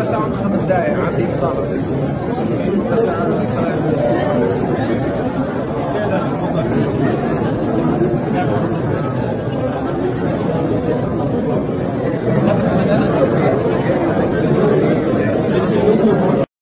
بس عم خمس دقائق عندي إصابة بس.